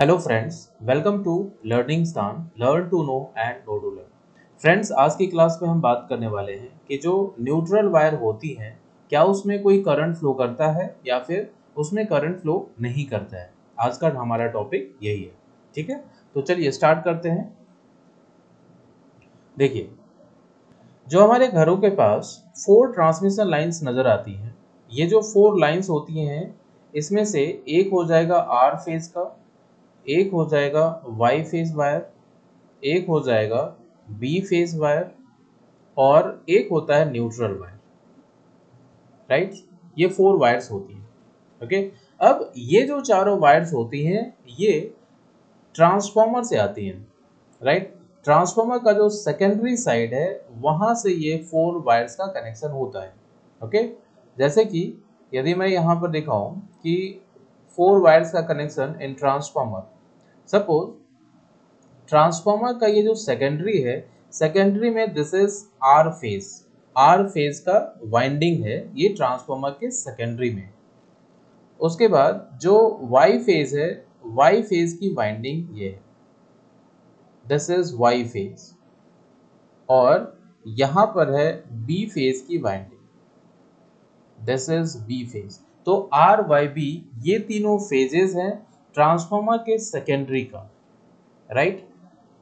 Hello friends welcome to Learning Sthan learn to know and know to learn friends आज की class में हम बात करने वाले हैं कि जो न्यूट्रल वायर होती हैं, क्या उसमें कोई करंट फ्लो करता है या फिर उसमें करंट फ्लो नहीं करता है? आज का हमारा टॉपिक यही है। ठीक है? तो चलिए स्टार्ट करते हैं। देखिए, जो हमारे घरों के पास फोर ट्रांसमिशन लाइन्स नज़र आती हैं, ये जो फोर लाइन्स होती हैं, इसमें से एक हो जाएगा आर फ़ेज़ का एक हो जाएगा वाई फ़ेज़ वायर एक हो जाएगा बी फ़ेज़ वायर और एक होता है न्यूट्रल वायर राइट ये फोर वायर्स होती हैं ओके अब ये जो चारों वायर्स होती हैं, ये ट्रांसफॉर्मर से आती हैं राइट ट्रांसफॉर्मर का जो सेकेंडरी साइड है, वहाँ से ये फोर वायर्स का कनेक्शन होता है ओके जैसे कि यदि मैं यहाँ पर दिखाऊँ कि फोर वायर्स का connection in transformer suppose transformer का ये जो सेकेंडरी है सेकेंडरी में this is R phase R phase का वाइंडिंग है, ये ट्रांसफॉर्मर के सेकेंडरी में. उसके बाद जो वाई फ़ेज़ है वाई फ़ेज़ की वाइंडिंग ये है. दिस इज़ वाई फ़ेज़ और यहाँ पर है बी फ़ेज़ की winding this is B phase तो आर वाई बी ये तीनों फेजेस हैं ट्रांसफॉर्मर के सेकेंडरी का राइट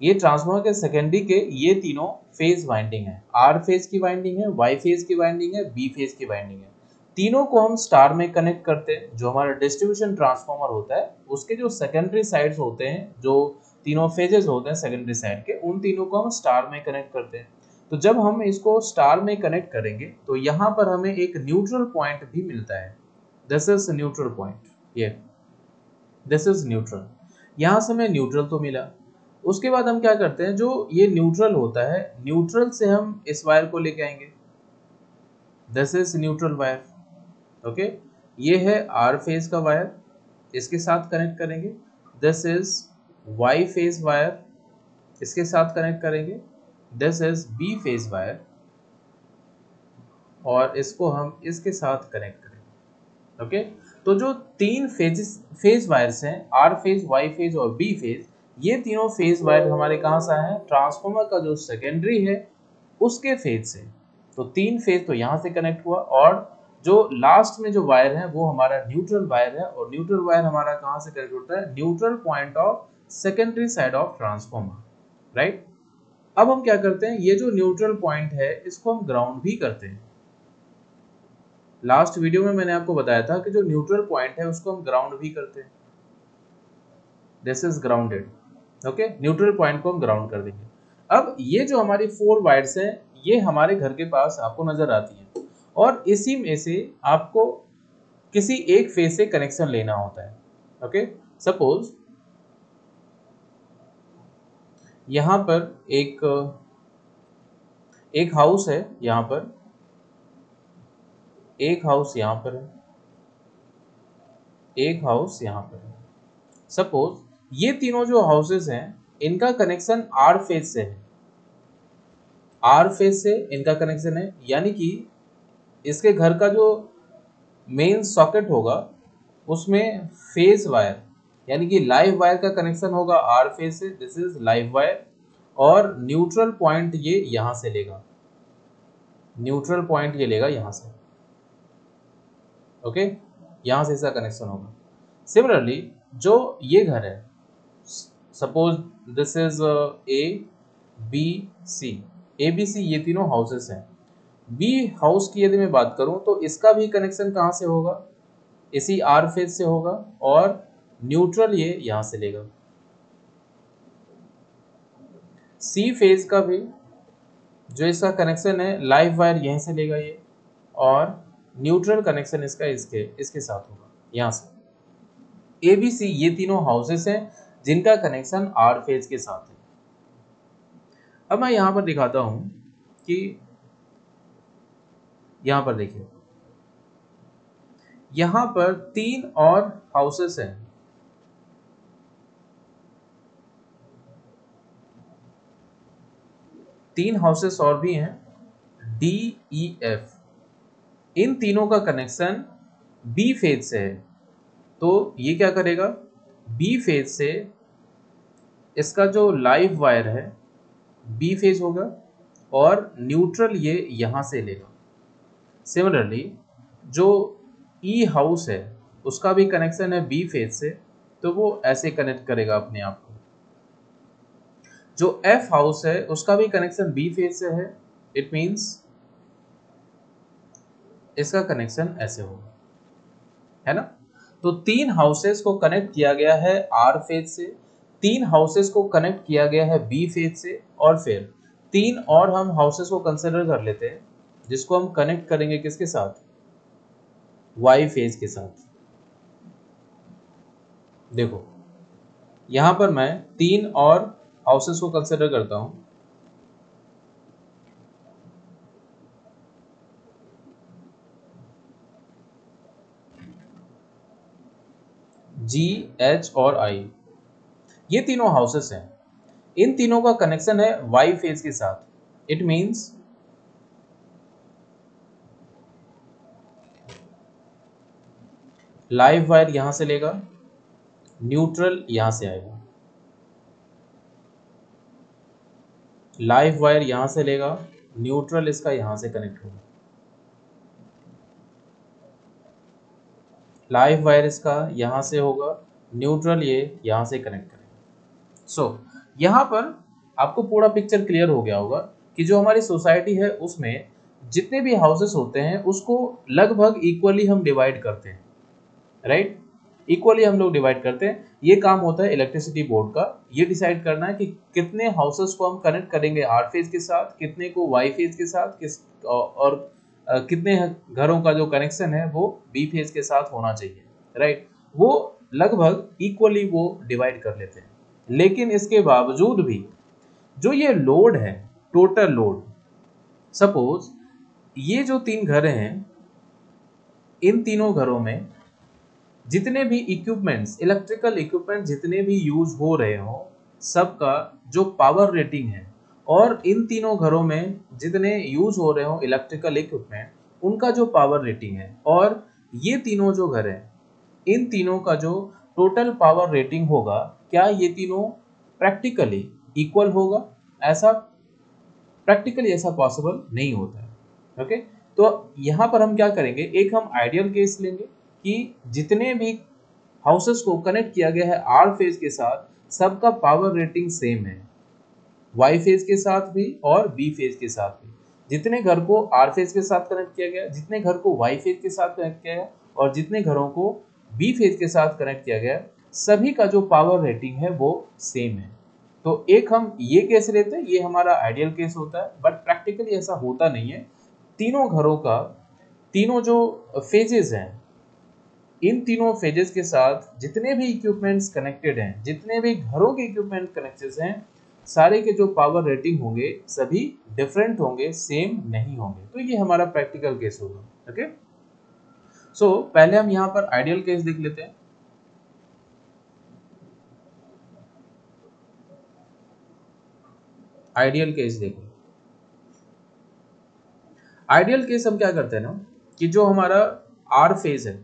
ये ट्रांसफॉर्मर के सेकेंडरी के ये तीनों फ़ेज़ वाइंडिंग है। आर फ़ेज़ की वाइंडिंग है वाई फ़ेज़ की वाइंडिंग है बी फ़ेज़ की वाइंडिंग है। तीनों को हम स्टार में कनेक्ट करते हैं। जो हमारा डिस्ट्रीब्यूशन ट्रांसफॉर्मर होता है, उसके जो सेकेंडरी साइड्स होते हैं, जो तीनों फेजेस होते हैं सेकेंडरी साइड के, उन तीनों को हम स्टार में कनेक्ट करते हैं। तो जब हम इसको स्टार में कनेक्ट करेंगे तो यहाँ पर हमें एक न्यूट्रल पॉइंट भी मिलता है। दिस इज़ न्यूट्रल पॉइंट ये दिस इज़ न्यूट्रल यहाँ से हमें न्यूट्रल तो मिला। उसके बाद हम क्या करते हैं? जो ये न्यूट्रल होता है न्यूट्रल से हम इस वायर को लेके आएँगे। This is neutral wire okay ये है आर फ़ेज़ का वायर इसके साथ कनेक्ट करेंगे। This is Y phase wire इसके साथ कनेक्ट करेंगे। This is B phase wire और इसको हम इसके साथ कनेक्ट ओके तो जो तीन फ़ेज़ फ़ेज़ वायर्स हैं आर फ़ेज़ वाई फ़ेज़ और बी फ़ेज़ ये तीनों फ़ेज़ वायर हमारे कहाँ से हैं? ट्रांसफॉर्मर का जो सेकेंडरी है, उसके फ़ेज़ से। तो तीन फ़ेज़ तो यहाँ से कनेक्ट हुआ और जो लास्ट में जो वायर है, वो हमारा न्यूट्रल वायर है और न्यूट्रल वायर हमारा कहाँ से कनेक्ट होता है? Neutral point of secondary side of transformer right अब हम क्या करते हैं? ये जो न्यूट्रल पॉइंट है, इसको हम ग्राउंड भी करते हैं। लास्ट वीडियो में मैंने आपको बताया था कि जो न्यूट्रल पॉइंट है, उसको हम ग्राउंड भी करते हैं। This is grounded okay neutral point को हम ग्राउंड कर देंगे। अब ये जो हमारी फोर वायर्स हैं, ये हमारे घर के पास आपको नज़र आती हैं। और इसी में से आपको किसी एक फ़ेज़ से कनेक्शन लेना होता है ओके सपोज़ यहाँ पर एक एक हाउस है, यहाँ पर। एक हाउस यहाँ पर है। एक हाउस यहाँ पर है। सपोज़ ये तीनों जो हाउसेस हैं, इनका कनेक्शन आर फ़ेज़ से है। आर फ़ेज़ से इनका कनेक्शन है, यानी कि इसके घर का जो मेन सॉकेट होगा, उसमें फ़ेज़ वायर यानी कि लाइव वायर का कनेक्शन होगा आर फ़ेज़ से दिस इज़ लाइव वायर और न्यूट्रल पॉइंट ये यहाँ से लेगा। न्यूट्रल पॉइंट ये लेगा यहाँ से। ओके यहाँ से इसका कनेक्शन होगा। सिमिलरली जो ये घर है suppose this is A B C A B C ये तीनों हाउसेस हैं। बी हाउस की यदि मैं बात करूँ तो इसका भी कनेक्शन कहाँ से होगा? इसी आर फ़ेज़ से होगा और न्यूट्रल ये यहाँ से लेगा। सी फ़ेज़ का भी जो इसका कनेक्शन है लाइव वायर यहीं से लेगा ये और न्यूट्रल कनेक्शन इसका इसके इसके साथ होगा, यहाँ से। ए बी सी ये तीनों हाउसेस हैं जिनका कनेक्शन आर फ़ेज़ के साथ है। अब मैं यहाँ पर दिखाता हूँ कि यहाँ पर देखिए। यहाँ पर तीन और हाउसेस हैं। तीन हाउसेस और भी हैं डी ई एफ़ इन तीनों का कनेक्शन बी फ़ेज़ से है। तो ये क्या करेगा? बी फ़ेज़ से इसका जो लाइव वायर है बी फ़ेज़ होगा और न्यूट्रल ये यहाँ से लेगा। सिमिलरली जो ई e हाउस है, उसका भी कनेक्शन है बी फ़ेज़ से तो वो ऐसे कनेक्ट करेगा अपने आप को। जो एफ़ हाउस है, उसका भी कनेक्शन बी फ़ेज़ से है। इट मींस इसका कनेक्शन ऐसे होगा। है ना? तो तीन हाउसेस को कनेक्ट किया गया है आर फ़ेज़ से, तीन हाउसेस को कनेक्ट किया गया है बी फ़ेज़ से और फिर तीन और हम हाउसेस को कंसिडर कर लेते हैं, जिसको हम कनेक्ट करेंगे किसके साथ? वाई फ़ेज़ के साथ। देखो, यहाँ पर मैं तीन और हाउसेस को कंसिडर करता हूँ। जी एच और आई ये तीनों हाउसेस हैं। इन तीनों का कनेक्शन है वाई फ़ेज़ के साथ। इट मींस लाइव वायर यहाँ से लेगा न्यूट्रल यहाँ से आएगा। लाइव वायर यहाँ से लेगा न्यूट्रल इसका यहाँ से कनेक्ट होगा। लाइव वायर इसका यहाँ से होगा न्यूट्रल ये यहाँ से कनेक्ट करेगा। सो so, यहाँ पर आपको पूरा पिक्चर क्लियर हो गया होगा कि जो हमारी सोसाइटी है उसमें जितने भी हाउसेस होते हैं उसको लगभग इक्वली हम डिवाइड करते हैं। राइट इक्वली हम लोग डिवाइड करते हैं। ये काम होता है इलेक्ट्रिसिटी बोर्ड का। ये डिसाइड करना है कि कितने हाउसेस को हम कनेक्ट करेंगे आर फ़ेज़ के साथ कितने को वाई फ़ेज़ के साथ किस और कितने घरों का जो कनेक्शन है, वो बी फ़ेज़ के साथ होना चाहिए राइट वो लगभग इक्वली वो डिवाइड कर लेते हैं। लेकिन इसके बावजूद भी, जो ये लोड है टोटल लोड सपोज़ ये जो तीन घर हैं, इन तीनों घरों में जितने भी इक्विपमेंट्स इलेक्ट्रिकल इक्विपमेंट जितने भी यूज़ हो रहे हो, सबका जो पावर रेटिंग है और इन तीनों घरों में जितने यूज़ हो रहे हो इलेक्ट्रिकल इक्विपमेंट उनका जो पावर रेटिंग है और ये तीनों जो घर हैं, इन तीनों का जो टोटल पावर रेटिंग होगा, क्या ये तीनों प्रैक्टिकली इक्वल होगा? ऐसा प्रैक्टिकली ऐसा पॉसिबल नहीं होता है ओके तो यहाँ पर हम क्या करेंगे? एक हम आइडियल केस लेंगे कि जितने भी हाउसेस को कनेक्ट किया गया है आर फ़ेज़ के साथ, सबका पावर रेटिंग सेम है। वाई फ़ेज़ के साथ भी और बी फ़ेज़ के साथ भी। जितने घर को आर फ़ेज़ के साथ कनेक्ट किया गया, जितने घर को वाई फ़ेज़ के साथ कनेक्ट किया गया और जितने घरों को बी फ़ेज़ के साथ कनेक्ट किया गया, सभी का जो पावर रेटिंग है वो सेम है। तो एक हम ये केस लेते हैं, ये हमारा आइडियल केस होता है बट प्रैक्टिकली ऐसा होता नहीं है। तीनों घरों का, तीनों जो फेजेस हैं, इन तीनों फेजेस के साथ जितने भी इक्विपमेंट्स कनेक्टेड हैं, जितने भी घरों के इक्विपमेंट कनेक्टेड हैं सारे के जो पावर रेटिंग होंगे, सभी डिफरेंट होंगे सेम नहीं होंगे। तो ये हमारा प्रैक्टिकल केस होगा ओके सो पहले हम यहाँ पर आइडियल केस देख लेते हैं। आइडियल केस देखो आइडियल केस हम क्या करते हैं ना, कि जो हमारा आर फ़ेज़ है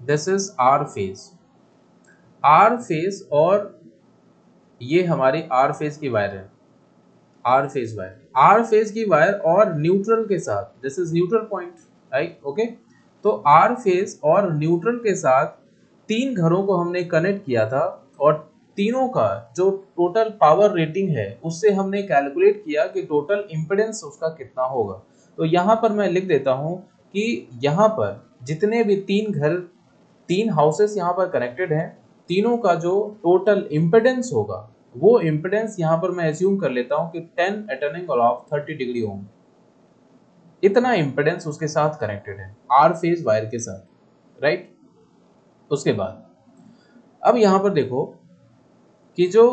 this is R phase R phase और ये हमारी आर फ़ेज़ की वायर है। R phase wire R phase की वायर और न्यूट्रल के साथ this is neutral point right okay तो आर फ़ेज़ और न्यूट्रल के साथ तीन घरों को हमने कनेक्ट किया था और तीनों का जो टोटल पावर रेटिंग है, उससे हमने कैलकुलेट किया कि टोटल इम्पिडेंस उसका कितना होगा। तो यहाँ पर मैं लिख देता हूँ कि यहाँ पर जितने भी तीन घर, तीन हाउसेस यहाँ पर कनेक्टेड हैं तीनों का जो टोटल इम्पिडेंस होगा, वो इम्पिडेंस यहाँ पर मैं एज्यूम कर लेता हूँ कि 10 at an angle of 30 degree ohm इतना इम्पिडेंस उसके साथ कनेक्टेड है आर फ़ेज़ वायर के साथ राइट उसके बाद, अब यहाँ पर देखो कि जो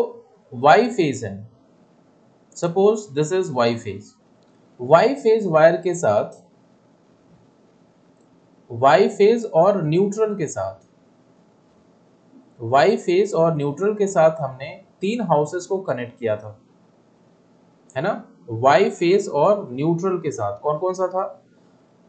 वाई फ़ेज़ है suppose this is Y phase Y phase wire के साथ वाई फ़ेज़ और न्यूट्रल के साथ वाई फ़ेज़ और न्यूट्रल के साथ हमने तीन हाउसेस को कनेक्ट किया था। है ना? वाई फ़ेज़ और न्यूट्रल के साथ कौन कौन सा था?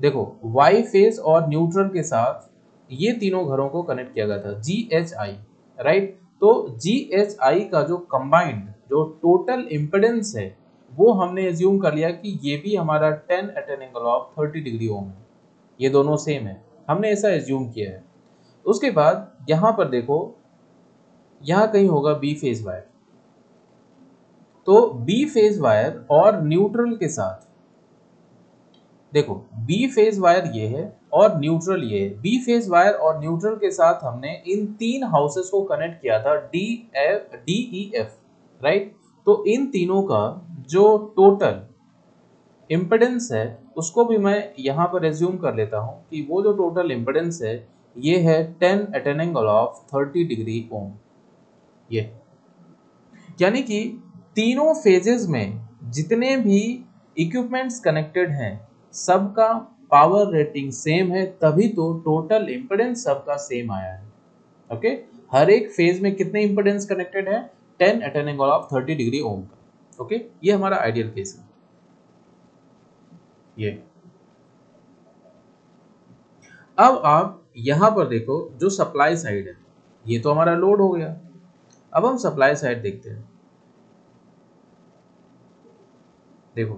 देखो वाई फ़ेज़ और न्यूट्रल के साथ ये तीनों घरों को कनेक्ट किया गया था। जी एच आई राइट तो जी एच आई का जो कंबाइंड जो टोटल इम्पिडेंस है, वो हमने एज्यूम कर लिया कि ये भी हमारा 10 at an angle of 30 degree ohm है। ये दोनों सेम है। हमने ऐसा एज्यूम किया है। उसके बाद यहाँ पर देखो, यहाँ कहीं होगा बी फ़ेज़ वायर तो बी फ़ेज़ वायर और न्यूट्रल के साथ, देखो बी फ़ेज़ वायर ये है और न्यूट्रल ये है. बी फ़ेज़ वायर और न्यूट्रल के साथ हमने इन तीन हाउसेस को कनेक्ट किया था D F D E F right तो इन तीनों का जो टोटल इम्पिडेंस है, उसको भी मैं यहाँ पर रेज्यूम कर लेता हूँ कि वो जो टोटल इम्पिडेंस है ये है ten at an angle of 30 degree ohm ये। यानी कि तीनों फेजेस में जितने भी इक्विपमेंट्स कनेक्टेड हैं, सबका पावर रेटिंग सेम है, तभी तो टोटल इम्पिडेंस सबका सेम आया है। ओके हर एक फ़ेज़ में कितने इम्पिडेंस कनेक्टेड है? Ten at an angle of 30 degree ohm का। ओके ये हमारा आइडियल केस है। ये। अब आप यहाँ पर देखो जो सप्लाई साइड है, ये तो हमारा लोड हो गया। अब हम सप्लाई साइड देखते हैं। देखो।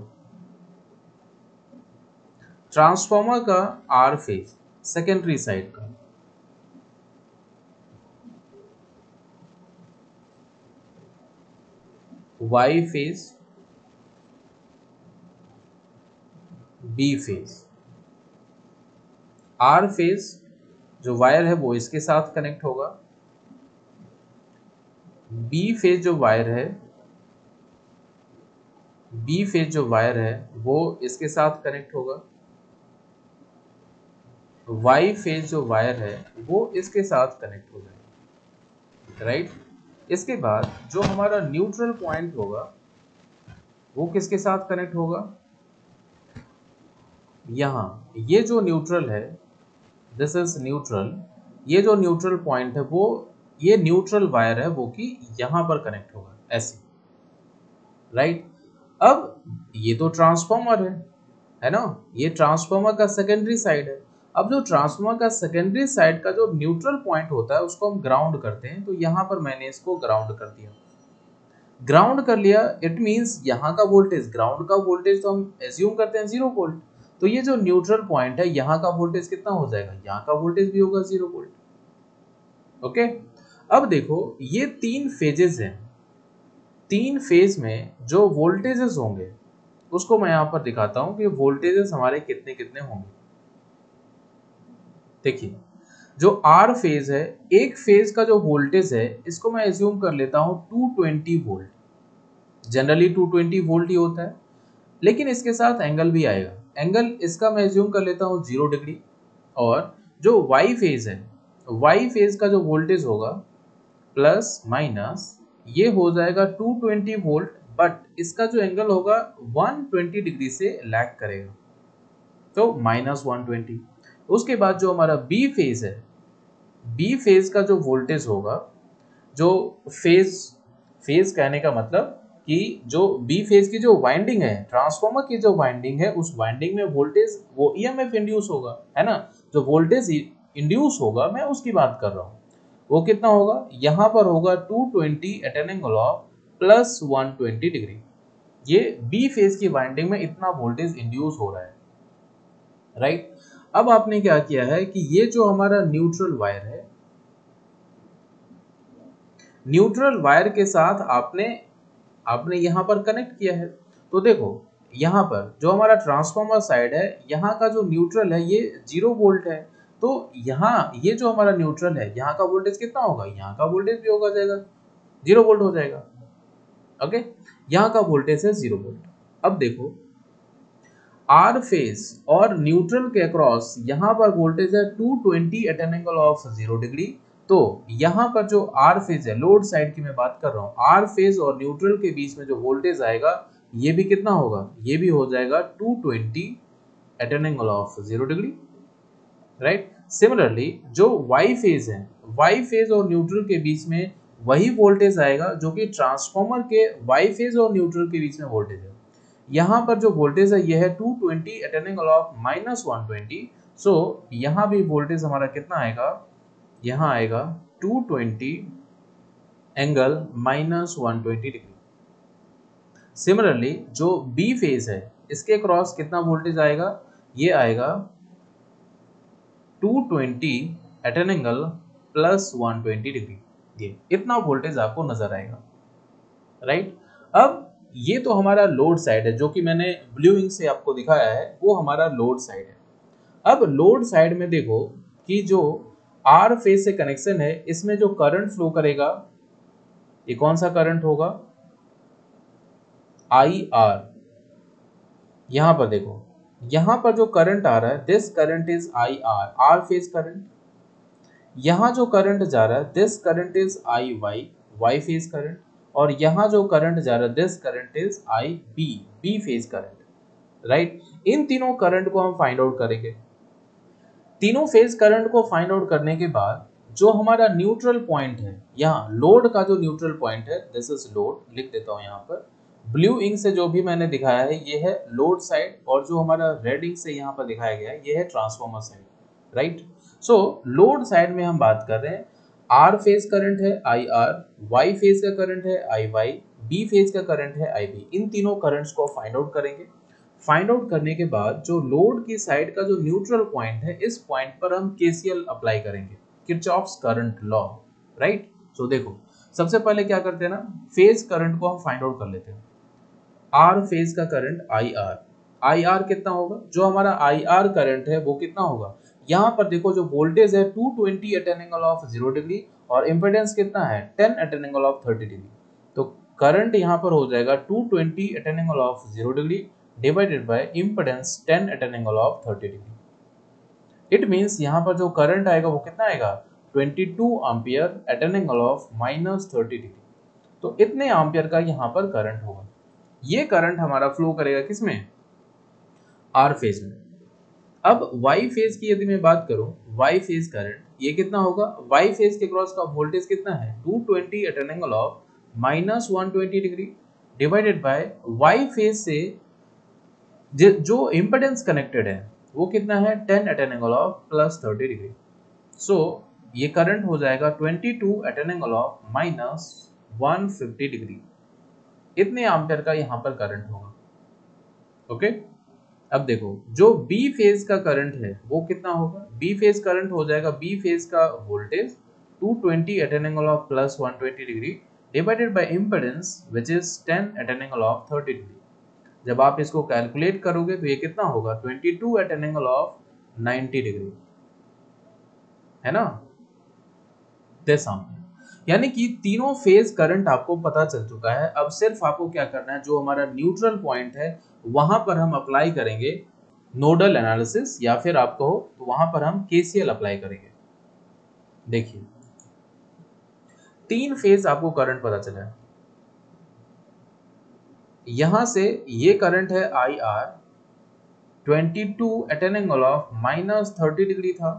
ट्रांसफॉर्मर का आर फ़ेज़ सेकेंडरी साइड का। Y phase B phase R phase जो वायर है वो इसके साथ कनेक्ट होगा। बी फ़ेज़ जो वायर है बी फ़ेज़ जो वायर है, वो इसके साथ कनेक्ट होगा। वाई फ़ेज़ जो वायर है, वो इसके साथ कनेक्ट हो जाएगा। राइट इसके बाद जो हमारा न्यूट्रल पॉइंट होगा, वो किसके साथ कनेक्ट होगा? यहाँ, ये जो न्यूट्रल है दिस इज़ न्यूट्रल ये जो न्यूट्रल पॉइंट है, वो, ये न्यूट्रल वायर है, वो कि यहाँ पर कनेक्ट होगा, ऐसे। Right right? अब, ये तो ट्रांसफॉर्मर है है ना? ये ट्रांसफॉर्मर का सेकेंडरी साइड है। अब जो ट्रांसफॉर्मर का सेकेंडरी साइड का जो न्यूट्रल पॉइंट होता है, उसको हम ग्राउंड करते हैं तो यहाँ पर मैंने इसको ग्राउंड कर दिया। ग्राउंड कर लिया इट मीन्स यहाँ का वोल्टेज ग्राउंड का वोल्टेज तो हम एज्यूम करते हैं ज़ीरो वोल्ट तो ये जो न्यूट्रल पॉइंट है, यहाँ का वोल्टेज कितना हो जाएगा? यहाँ का वोल्टेज भी होगा ज़ीरो वोल्ट ओके अब देखो, ये तीन फेजेस हैं। तीन फ़ेज़ में जो वोल्टेजेस होंगे, उसको मैं यहाँ पर दिखाता हूँ कि वोल्टेजेस हमारे कितने कितने होंगे। देखिए, जो आर फ़ेज़ है, एक फ़ेज़ का जो वोल्टेज है, इसको मैं एज्यूम कर लेता हूँ 220 वोल्ट जनरली 220 वोल्ट ही होता है, लेकिन इसके साथ एंगल भी आएगा। एंगल इसका मैं एज्यूम कर लेता हूँ ज़ीरो डिग्री और जो वाई फ़ेज़ है वाई फ़ेज़ का जो वोल्टेज होगा प्लस माइनस ये हो जाएगा 220 वोल्ट बट इसका जो एंगल होगा 120 डिग्री से लैग करेगा। तो माइनस वन उसके बाद जो हमारा बी फ़ेज़ है बी फ़ेज़ का जो वोल्टेज होगा, जो फ़ेज़ फ़ेज़ कहने का मतलब कि जो बी फ़ेज़ की जो वाइंडिंग है ट्रांसफॉर्मर की जो वाइंडिंग है, उस वाइंडिंग में वोल्टेज वो ईएमएफ e इंड्यूस होगा, है ना? जो वोल्टेज इंड्यूस होगा, मैं उसकी बात कर रहा हूँ। वो कितना होगा? यहाँ पर होगा 220 twenty at an angle of plus 120 degree ये बी फ़ेज़ की वाइंडिंग में इतना वोल्टेज इंड्यूस हो रहा है। राइट अब आपने क्या किया है कि ये जो हमारा न्यूट्रल वायर है न्यूट्रल वायर के साथ आपने आपने यहाँ पर कनेक्ट किया है। तो देखो, यहाँ पर जो हमारा ट्रांसफॉर्मर साइड है, यहाँ का जो न्यूट्रल है, ये ज़ीरो वोल्ट है। तो यहाँ, ये जो हमारा न्यूट्रल है, यहाँ का वोल्टेज कितना होगा? यहाँ का वोल्टेज भी होगा जाएगा। ज़ीरो वोल्ट हो जाएगा। ओके यहाँ का वोल्टेज है ज़ीरो वोल्ट अब देखो आर फेस और न्यूट्रल के अक्रॉस यहाँ पर वोल्टेज है 220 at an angle of zero degree तो यहाँ पर जो आर फ़ेज़ है लोड साइड की मैं बात कर रहा हूँ आर फ़ेज़ और न्यूट्रल के बीच में जो वोल्टेज आएगा, ये भी कितना होगा? ये भी हो जाएगा 220 at an angle of zero degree right similarly जो वाई फ़ेज़ है वाई फ़ेज़ और न्यूट्रल के बीच में वही वोल्टेज आएगा जो कि ट्रांसफॉर्मर के वाई फ़ेज़ और न्यूट्रल के बीच में वोल्टेज है। यहाँ पर जो वोल्टेज है, यह है 220 twenty at an angle of minus one so यहाँ भी वोल्टेज हमारा कितना आएगा? यहाँ आएगा 220 angle minus one degree similarly जो बी फ़ेज़ है, इसके क्रॉस कितना वोल्टेज आएगा? ये आएगा 220 at an angle plus 120 degree ये इतना वोल्टेज आपको नज़र आएगा। राइट अब ये तो हमारा लोड साइड है, जो कि मैंने ब्लू इंक से आपको दिखाया है, वो हमारा लोड साइड है। अब लोड साइड में देखो कि जो आर फ़ेज़ से कनेक्शन है, इसमें जो करंट फ्लो करेगा, ये कौन सा करंट होगा? आई आर यहाँ पर देखो, यहाँ पर जो करंट आ रहा है this current is I R R phase current यहाँ जो करंट जा रहा है this current is I Y Y phase current और यहाँ जो करंट जा रहा है this current is I B B phase current right इन तीनों करंट को हम फाइंड आउट करेंगे। तीनों फ़ेज़ करंट को फाइंड आउट करने के बाद, जो हमारा न्यूट्रल पॉइंट है यहाँ लोड का जो न्यूट्रल पॉइंट है दिस इज़ लोड लिख देता हूँ यहाँ पर ब्लू इंक से जो भी मैंने दिखाया है, ये है लोड साइड और जो हमारा रेड इंक से यहाँ पर दिखाया गया है, ये है transformer side right so load side में हम बात कर रहे हैं आर फ़ेज़ करंट है आई आर वाई फ़ेज़ का करंट है आई वाई बी फ़ेज़ का करंट है आई बी इन तीनों करंट्स को फाइंड आउट करेंगे। फाइंड आउट करने के बाद जो लोड की साइड का जो न्यूट्रल पॉइंट है, इस पॉइंट पर हम केसीएल अप्लाई करेंगे। Kirchhoff's current law right so देखो, सबसे पहले क्या करते हैं ना फ़ेज़ करंट को हम फाइंड आउट कर लेते हैं। आर फ़ेज़ का current I R I R कितना होगा? जो हमारा आई आर करंट है, वो कितना होगा? यहाँ पर देखो, जो वोल्टेज है 220 twenty at an angle of zero degree और इम्पिडेंस कितना है? 10 at an angle of 30 degree तो करंट यहाँ पर हो जाएगा 220 twenty at an angle of zero degree divided by impedance 10 at an angle of 30 degree it means यहाँ पर जो करंट आएगा वो कितना आएगा? 22 two ampere at an angle of minus thirty degree तो इतने एम्पियर का यहाँ पर करंट होगा। ये करंट हमारा फ्लो करेगा किसमें आर फ़ेज़ में। अब वाई फ़ेज़ की यदि मैं बात करूँ वाई फ़ेज़ करंट ये कितना होगा? वाई फ़ेज़ के क्रॉस का वोल्टेज कितना है? 220 at an angle of minus one degree divided by Y phase से जो इम्पेडेंस कनेक्टेड है, वो कितना है? Ten at an angle of plus thirty degree so ये करंट हो जाएगा 22 at an angle of minus 150 degree इतने एम्पियर का यहाँ पर करंट होगा। Okay okay? अब देखो, जो बी फ़ेज़ का करंट है, वो कितना होगा? बी फ़ेज़ करंट हो जाएगा बी फ़ेज़ का voltage 220 at an angle of plus 120 degree divided by impedance which is 10 at an angle of 30 degree जब आप इसको कैलकुलेट करोगे तो ये कितना होगा? 22 at an angle of 90 degree है ना? यानी कि तीनों फ़ेज़ करंट आपको पता चल चुका है। अब सिर्फ़ आपको क्या करना है? जो हमारा न्यूट्रल पॉइंट है, वहाँ पर हम अप्लाई करेंगे नोडल एनालिसिस या फिर आप कहो तो वहाँ पर हम केसीएल अप्लाई करेंगे। देखिए, तीन फ़ेज़ आपको करंट पता चला है। यहाँ से ये करंट है I R twenty two at an angle of minus thirty degree था।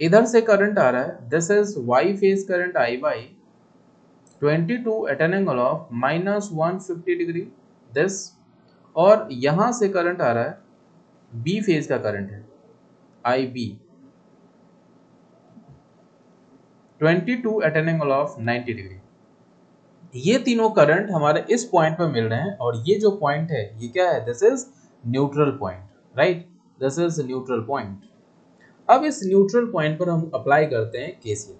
इधर से करंट आ रहा है this is Y phase current I Y 22 at an angle of minus one fifty degree this और यहाँ से करंट आ रहा है बी फ़ेज़ का करंट है I B twenty two at an angle of 90 degree ये तीनों करंट हमारे इस पॉइंट पर मिल रहे हैं और ये जो पॉइंट है, ये क्या है? This is neutral point right this is neutral point अब इस न्यूट्रल पॉइंट पर हम अप्लाई करते हैं केसीएल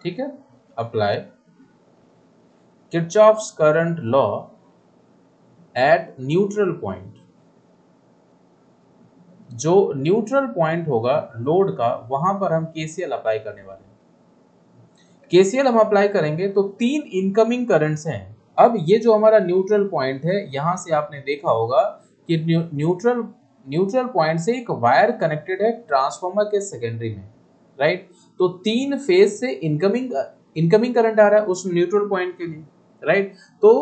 ठीक है? Apply Kirchhoff's current law at neutral point जो न्यूट्रल पॉइंट होगा लोड का, वहाँ पर हम केसीएल अप्लाई करने वाले हैं। केसीएल हम अप्लाई करेंगे तो तीन इनकमिंग करंट्स हैं। अब ये जो हमारा न्यूट्रल पॉइंट है, यहाँ से आपने देखा होगा कि न्यूट्रल न्यूट्रल पॉइंट से एक वायर कनेक्टेड है ट्रांसफार्मर के सेकेंडरी में राइट तो तीन फ़ेज़ से इनकमिंग इनकमिंग करंट आ रहा है उस न्यूट्रल पॉइंट के लिए राइट तो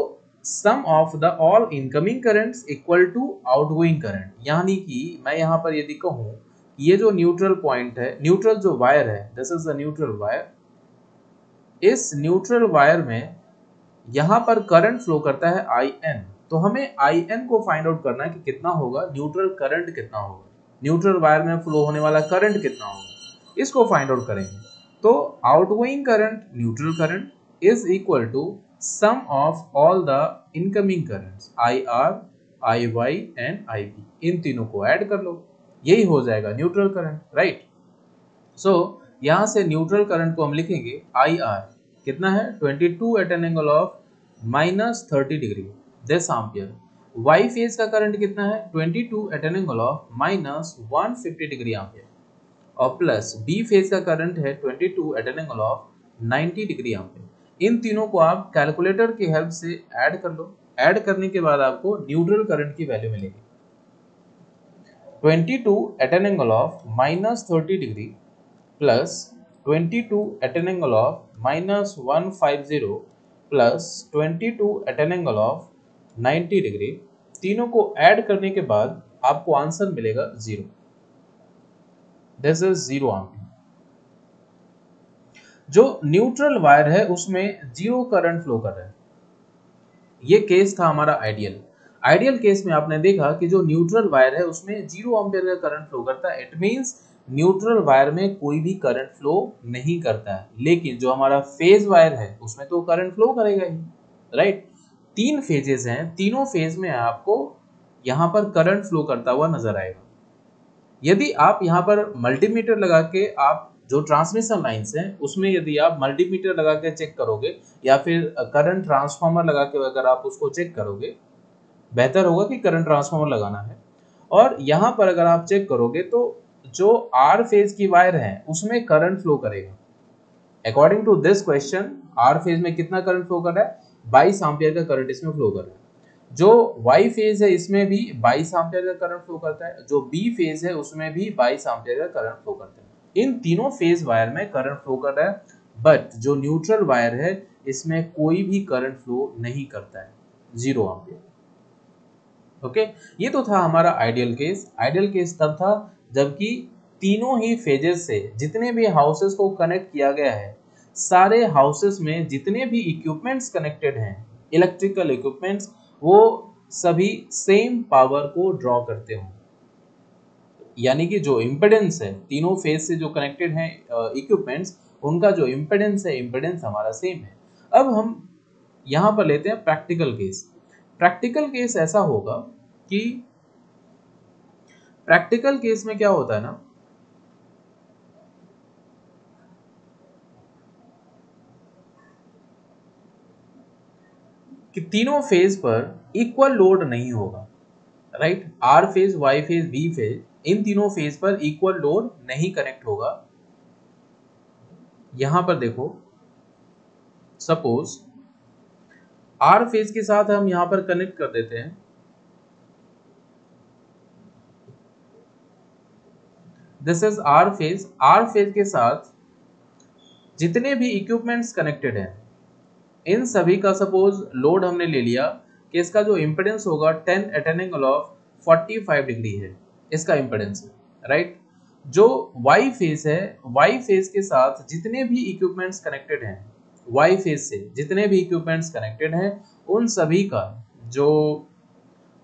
sum of the all incoming currents equal to outgoing current यानी कि मैं यहाँ पर यदि कहूँ ये जो न्यूट्रल पॉइंट है न्यूट्रल जो वायर है this is the neutral wire इस न्यूट्रल वायर में यहाँ पर करंट फ्लो करता है आई एन तो हमें आई एन को फाइंड आउट करना है कि कितना होगा न्यूट्रल करंट कितना होगा। न्यूट्रल वायर में फ्लो होने वाला करंट कितना होगा। इसको फाइंड आउट करेंगे। तो outgoing current neutral current is equal to sum of all the incoming currents I R I Y and I B इन तीनों को ऐड कर लो। यही हो जाएगा न्यूट्रल करंट राइट सो यहाँ से न्यूट्रल करंट को हम लिखेंगे आई आर कितना है? 22 at an angle of minus thirty degree this ampere Y phase का करंट कितना है? 22 at an angle of minus 150 degree ampere और प्लस बी फ़ेज़ का करंट है 22 at an angle of 90 degree ampere इन तीनों को आप कैलकुलेटर की हेल्प से ऐड कर लो। ऐड करने के बाद आपको न्यूट्रल करंट की वैल्यू मिलेगी। 22 at an angle of minus 30 degree plus 22 at an angle of minus 150 plus 22 at an angle of 90 degree. तीनों को ऐड करने के बाद आपको आंसर मिलेगा ज़ीरो ज़ीरो जो न्यूट्रल वायर है, उसमें ज़ीरो करंट फ्लो कर रहा है। ये केस था हमारा आइडियल आइडियल केस में आपने देखा कि जो न्यूट्रल वायर है, उसमें ज़ीरो अम्पेयर का करंट फ्लो करता है. इट मींस न्यूट्रल वायर में कोई भी करंट फ्लो नहीं करता है। लेकिन जो हमारा फ़ेज़ वायर है, उसमें तो करंट फ्लो करेगा ही राइट तीन फेजेस हैं, तीनों फ़ेज़ में आपको यहाँ पर करंट फ्लो करता हुआ नज़र आएगा। यदि आप यहाँ पर मल्टीमीटर लगा के आप जो ट्रांसमिशन लाइन्स हैं, उसमें यदि आप मल्टीमीटर लगा के चेक करोगे या फिर करंट ट्रांसफार्मर लगा के अगर आप उसको चेक करोगे, बेहतर होगा कि करंट ट्रांसफार्मर लगाना है। और यहाँ पर अगर आप चेक करोगे तो जो आर फ़ेज़ की वायर है, उसमें करंट फ्लो करेगा। According to this question R phase में कितना करंट फ्लो कर रहा है? बाईस आम्पियर का करंट इसमें फ्लो कर रहा है। जो वाई फ़ेज़ है, इसमें भी बाईस आम्पियर का करंट फ्लो करता है। जो बी फ़ेज़ है, उसमें भी बाईस आम्पियर का करंट फ्लो करता है। इन तीनों फ़ेज़ वायर में करंट फ्लो कर रहा है बट जो न्यूट्रल वायर है, इसमें कोई भी करंट फ्लो नहीं करता है। ज़ीरो आम्पियर ओके ये तो था हमारा आइडियल केस आइडियल केस तब था जबकि तीनों ही फेजेस से जितने भी हाउसेस को कनेक्ट किया गया है, सारे हाउसेस में जितने भी इक्विपमेंट्स कनेक्टेड हैं इलेक्ट्रिकल इक्विपमेंट्स वो सभी सेम पावर को ड्रॉ करते हों। यानी कि जो इम्पेडेंस है, तीनों फ़ेज़ से जो कनेक्टेड हैं इक्विपमेंट्स उनका जो इम्पेडेंस है इम्पेडेंस हमारा सेम है। अब हम यहाँ पर लेते हैं प्रैक्टिकल केस प्रैक्टिकल केस ऐसा होगा कि प्रैक्टिकल केस में क्या होता है ना? कि तीनों फ़ेज़ पर इक्वल लोड नहीं होगा right R phase Y phase B phase इन तीनों फ़ेज़ पर इक्वल लोड नहीं कनेक्ट होगा। यहाँ पर देखो सपोज़ आर फ़ेज़ के साथ हम यहाँ पर कनेक्ट कर देते हैं। This is R phase R phase के साथ जितने भी इक्विपमेंट्स कनेक्टेड हैं, इन सभी का सपोज़ लोड हमने ले लिया कि इसका जो इम्पिडेंस होगा 10 at an angle of 45 degree है, इसका इम्पेडेंस है राइट जो वाई फ़ेज़ है वाई फेस के साथ जितने भी इक्विपमेंट्स कनेक्टेड हैं वाई फ़ेज़ से जितने भी इक्विपमेंट्स कनेक्टेड हैं, उन सभी का जो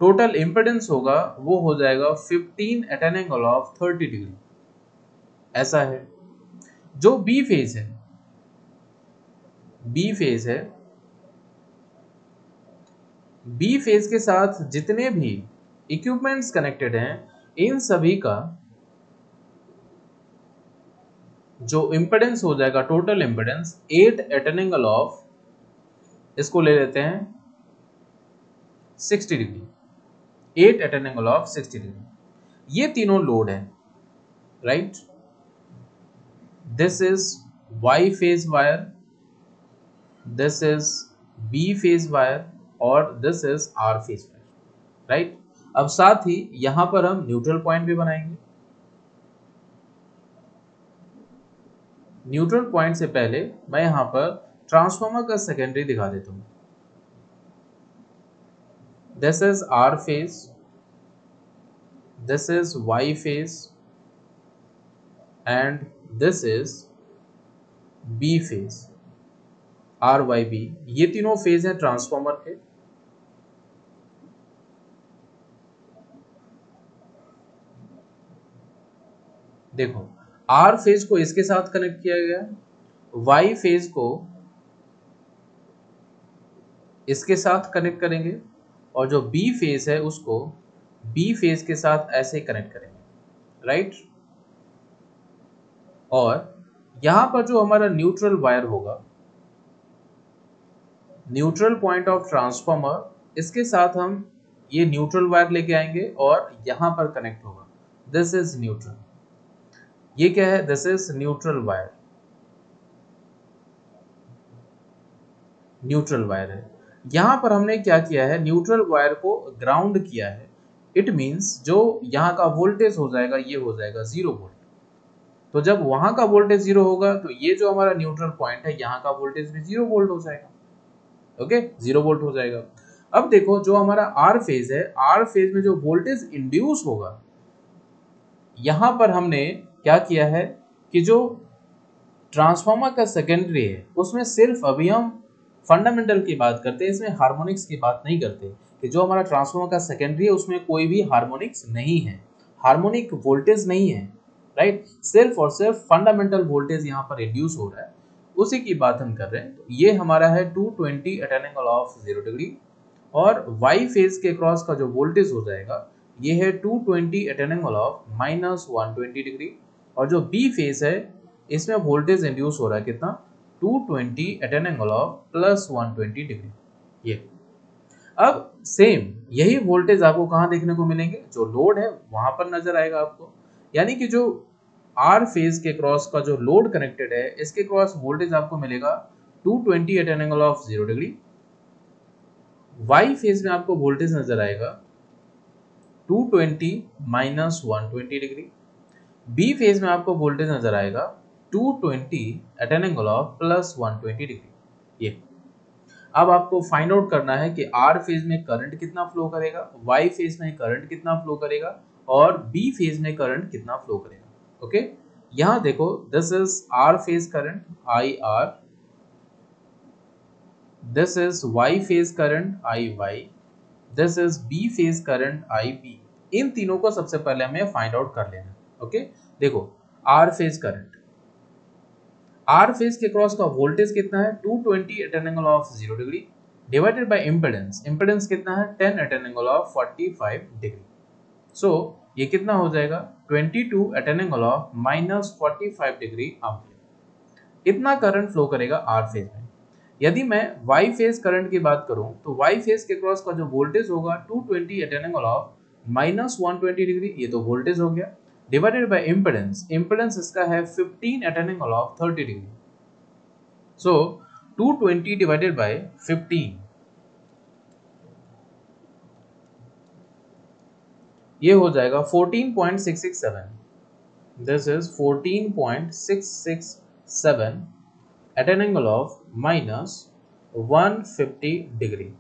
टोटल इम्पेडेंस होगा, वो हो जाएगा 15 at an angle of 30 degree ऐसा है। जो बी फ़ेज़ है बी फ़ेज़ है बी फ़ेज़ के साथ जितने भी इक्विपमेंट्स कनेक्टेड हैं, इन सभी का जो इम्पेडेंस हो जाएगा total impedance at at an angle of इसको ले लेते हैं sixty degree at at an angle of sixty degree ये तीनों लोड है right this is Y phase wire this is B phase wire और this is R phase wire right अब साथ ही यहाँ पर हम न्यूट्रल पॉइंट भी बनाएँगे। न्यूट्रल पॉइंट से पहले मैं यहाँ पर ट्रांसफॉर्मर का सेकेंडरी दिखा देता हूँ। This is R phase this is Y phase and this is B phase R Y B ये तीनों फ़ेज़ हैं ट्रांसफॉर्मर के। देखो आर फ़ेज़ को इसके साथ कनेक्ट किया गया वाई फ़ेज़ को इसके साथ कनेक्ट करेंगे और जो बी फ़ेज़ है, उसको बी फ़ेज़ के साथ ऐसे कनेक्ट करेंगे। Right right? और यहाँ पर जो हमारा न्यूट्रल वायर होगा न्यूट्रल पॉइंट ऑफ़ ट्रांसफॉर्मर इसके साथ हम ये न्यूट्रल वायर लेके आएँगे और यहाँ पर कनेक्ट होगा। दिस इज़ न्यूट्रल ये क्या है? This is neutral wire neutral wire है। यहाँ पर हमने क्या किया है? न्यूट्रल वायर को ग्राउंड किया है। इट मींस जो यहाँ का वोल्टेज हो जाएगा, ये हो जाएगा ज़ीरो वोल्ट तो जब वहाँ का वोल्टेज ज़ीरो होगा तो ये जो हमारा न्यूट्रल पॉइंट है, यहाँ का वोल्टेज भी ज़ीरो वोल्ट हो जाएगा। ओके ज़ीरो वोल्ट हो जाएगा। अब देखो, जो हमारा आर फ़ेज़ है आर फ़ेज़ में जो वोल्टेज इंड्यूस होगा, यहाँ पर हमने क्या किया है कि जो ट्रांसफार्मर का सेकेंडरी है, उसमें सिर्फ़ अभी हम फंडामेंटल की बात करते हैं, इसमें हार्मोनिक्स की बात नहीं करते। कि जो हमारा ट्रांसफार्मर का सेकेंडरी है, उसमें कोई भी हार्मोनिक्स नहीं है। हार्मोनिक वोल्टेज नहीं है। राइट सिर्फ़ और सिर्फ़ फंडामेंटल वोल्टेज यहाँ पर रिड्यूस हो रहा है। उसी की बात हम कर रहे हैं। तो ये हमारा है 220 twenty at an angle of zero degree और वाई फ़ेज़ के क्रॉस का जो वोल्टेज हो जाएगा, ये है 220 twenty at an angle of minus one degree और जो बी फ़ेज़ है, इसमें वोल्टेज इंड्यूस हो रहा है कितना? 220 twenty at an angle of plus one degree ये। अब सेम यही वोल्टेज आपको कहाँ देखने को मिलेंगे? जो लोड है, वहाँ पर नज़र आएगा आपको। यानी कि जो आर फ़ेज़ के क्रॉस का जो लोड कनेक्टेड है, इसके क्रॉस वोल्टेज आपको मिलेगा 220 twenty at an angle of zero degree Y phase में आपको वोल्टेज नज़र आएगा 220 twenty minus one degree B phase में आपको वोल्टेज नज़र आएगा 220 twenty at an angle of plus one degree ये. अब आपको फाइंड आउट करना है कि आर फ़ेज़ में करंट कितना फ्लो करेगा वाई फ़ेज़ में करंट कितना फ्लो करेगा और बी फ़ेज़ में करंट कितना फ्लो करेगा. ओके यहाँ देखो this is R phase current I R this is Y phase current I Y this is B phase current I B इन तीनों को सबसे पहले हमें फाइंड आउट कर लेना ओके देखो R phase current R phase के क्रॉस का वोल्टेज कितना है? 220 twenty at an angle of zero degree divided by impedance impedance कितना है? 10 at an angle of 45 degree so ये कितना हो जाएगा? 22 at an angle of minus forty degree ampere इतना करंट फ्लो करेगा आर फ़ेज़ में। यदि मैं वाई फ़ेज़ करंट की बात करूँ तो वाई फ़ेज़ के क्रॉस का जो वोल्टेज होगा 220 at an angle of minus one degree ये तो वोल्टेज हो गया। डिवाइडेड बाय इम्पिडेंस इम्पिडेंस इसका है 15 at an angle of 30 degree so 220 divided by 15 ये हो जाएगा 14.667 this is 14.667 at an angle of minus 150 degree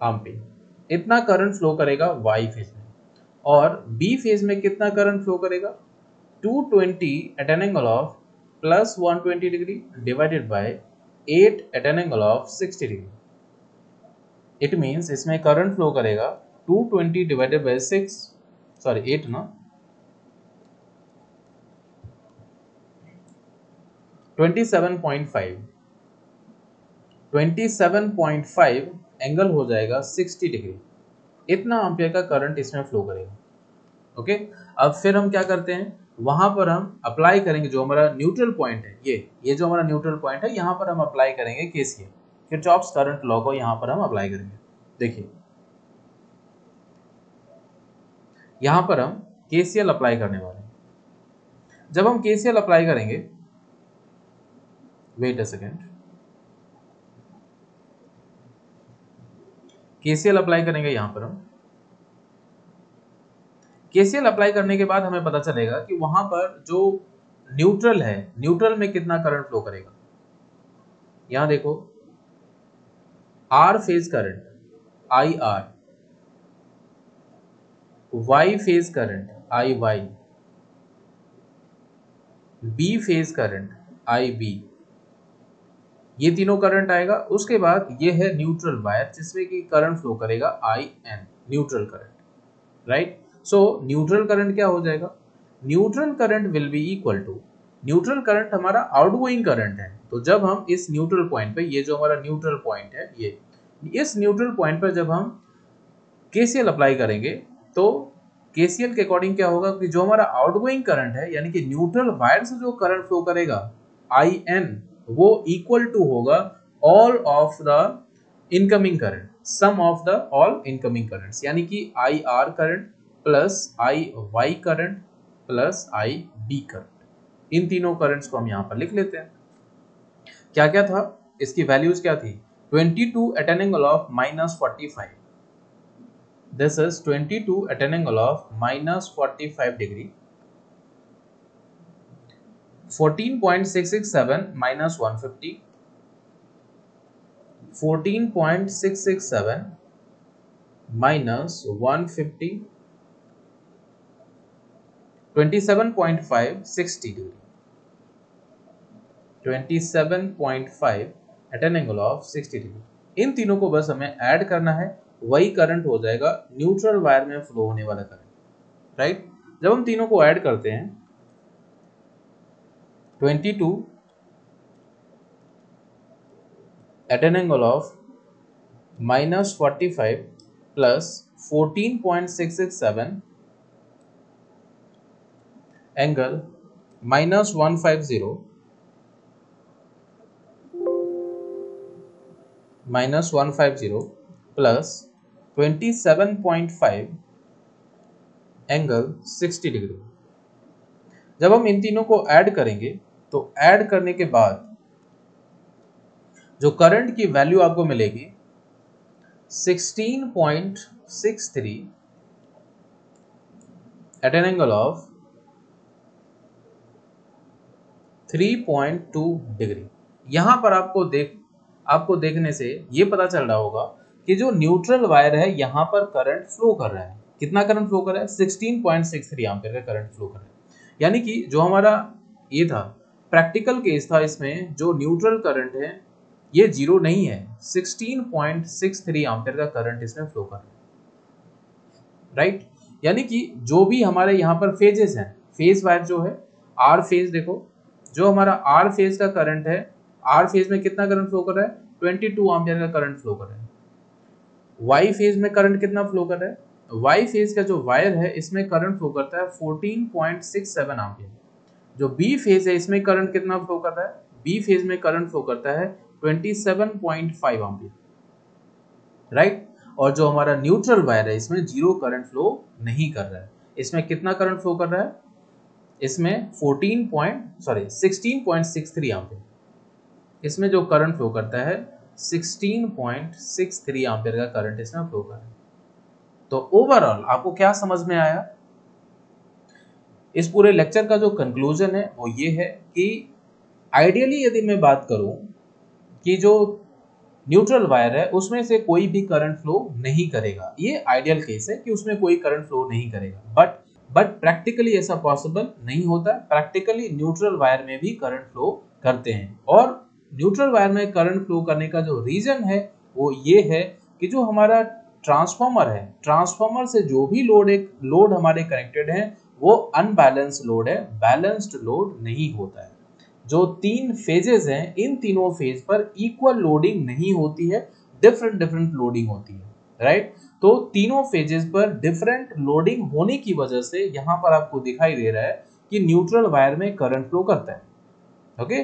ampere इतना करंट फ्लो करेगा वाई फ़ेज़ में। और बी फ़ेज़ में कितना करंट फ्लो करेगा? 220 at an angle of plus 120 degree divided by 8 at an angle of 60 degree it means इसमें current flow करेगा 220 divided by 6 sorry 8 ना 27.5 27.5 एंगल हो जाएगा 60 डिग्री इतना एम्पियर का करंट इसमें फ्लो करेगा. ओके अब फिर हम क्या करते हैं? वहाँ पर हम अप्लाई करेंगे जो हमारा न्यूट्रल पॉइंट है. ये ये जो हमारा न्यूट्रल पॉइंट है, यहाँ पर हम अप्लाई करेंगे केसीएल किरचॉफ्स करंट लॉ को यहाँ पर हम अप्लाई करेंगे. देखिए. यहाँ पर हम के अप्लाई करने वाले हैं। जब हम के अप्लाई करेंगे वेट अ सेकेंड के अप्लाई करेंगे यहाँ पर हम। के अप्लाई करने के बाद हमें पता चलेगा कि वहाँ पर जो न्यूट्रल है, न्यूट्रल में कितना करंट फ्लो करेगा। यहाँ देखो R phase current I R Y phase current I Y B phase current I B ये तीनों करंट आएगा, उसके बाद ये है न्यूट्रल वायर जिसमें कि करंट फ्लो करेगा I N neutral current right so neutral current क्या हो जाएगा? Neutral current will be equal to neutral current हमारा आउटगोइंग करंट है। तो जब हम इस न्यूट्रल पॉइंट पे, ये जो हमारा न्यूट्रल पॉइंट है, ये, इस न्यूट्रल पॉइंट पर जब हम केसीएल अप्लाई करेंगे तो केसीएल के अकॉर्डिंग क्या होगा? कि जो हमारा आउटगोइंग करंट है, यानी कि न्यूट्रल वायर से जो करंट फ्लो करेगा आई एन वो इक्वल टू होगा all of the incoming current sum of the all incoming currents यानी कि I R current plus I Y current plus I B current इन तीनों करंट्स को हम यहाँ पर लिख लेते हैं। क्या क्या था? इसकी वैल्यूज़ क्या थी? 22 an angle of minus forty 45 this is 22 at an angle of minus 45 degree 14.667 minus 150 14.667 minus 150 27.5 60 degree 27.5 at an angle of 60 degree इन तीनों को बस हमें ऐड करना है वही करंट हो जाएगा न्यूट्रल वायर में फ्लो होने वाला करंट राइट जब हम तीनों को ऐड करते हैं 22 at an angle of minus 45 plus 14.667 angle minus 150 minus 150 plus 27.5 angle 60 degree जब हम इन तीनों को ऐड करेंगे तो ऐड करने के बाद जो करंट की वैल्यू आपको मिलेगी 16.63 at an angle of 3.2 degree यहाँ पर आपको देख, आपको देखने से ये पता चल रहा होगा कि जो न्यूट्रल वायर है, यहाँ पर करंट फ्लो कर रहा है। कितना करंट फ्लो कर रहा है? 16.63 एम्पीयर का करंट फ्लो कर रहा है। यानी कि जो हमारा ये था प्रैक्टिकल केस था इसमें, जो न्यूट्रल करंट है, ये ज़ीरो नहीं है। 16.63 एम्पीयर का करंट इसमें फ्लो कर रहा है। राइट यानी कि जो भी हमारे यहाँ पर फेजेस हैं फ़ेज़ वायर जो है आर फ़ेज़ देखो, जो हमारा आर फ़ेज़ का करंट है आर फ़ेज़ में कितना करंट फ्लो कर रहा है? 22 एम्पीयर का करंट फ्लो कर रहा है। वाई फ़ेज़ में करंट कितना फ्लो कर रहा है? वाई फ़ेज़ का जो वायर है, इसमें करंट फ्लो करता है 14.67 एम्पीयर जो बी फ़ेज़ है, इसमें करंट कितना फ्लो कर रहा है? बी फ़ेज़ में करंट फ्लो करता है 27.5 एम्पीयर राइट और जो हमारा न्यूट्रल वायर है, इसमें ज़ीरो करंट फ्लो नहीं कर रहा है। इसमें कितना करंट फ्लो कर रहा है? इसमें 14 पॉइंट सॉरी 16.63 एम्पीयर इसमें जो करंट फ्लो करता है 16.63 एम्पीयर का करंट इसमें फ्लो कर तो ओवरऑल आपको क्या समझ में आया? इस पूरे लेक्चर का जो कंक्लूजन है, वो ये है कि आइडियली यदि मैं बात करूँ कि जो न्यूट्रल वायर है, उसमें से कोई भी करंट फ्लो नहीं करेगा। ये आइडियल केस है कि उसमें कोई करंट फ्लो नहीं करेगा। बट बट प्रैक्टिकली ऐसा पॉसिबल नहीं होता। प्रैक्टिकली न्यूट्रल वायर में भी करंट फ्लो करते हैं। और न्यूट्रल वायर में करंट फ्लो करने का जो रीजन है, वो ये है कि जो हमारा ट्रांसफॉर्मर है, ट्रांसफॉर्मर से जो भी लोड एक, लोड हमारे कनेक्टेड है, वो अनबैलेंस लोड है, बैलेंस्ड लोड नहीं होता है। जो तीन फेजेस हैं, इन तीनों फ़ेज़ पर इक्वल लोडिंग नहीं होती है डिफरेंट डिफरेंट लोडिंग होती है राइट तो तीनों फेजेस पर डिफरेंट लोडिंग होने की वजह से यहाँ पर आपको दिखाई दे रहा है कि न्यूट्रल वायर में करंट फ्लो करता है okay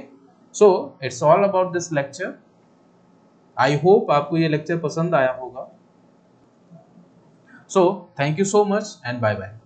so it's all about this lecture I hope आपको ये लेक्चर पसंद आया होगा। So thank you so much and bye bye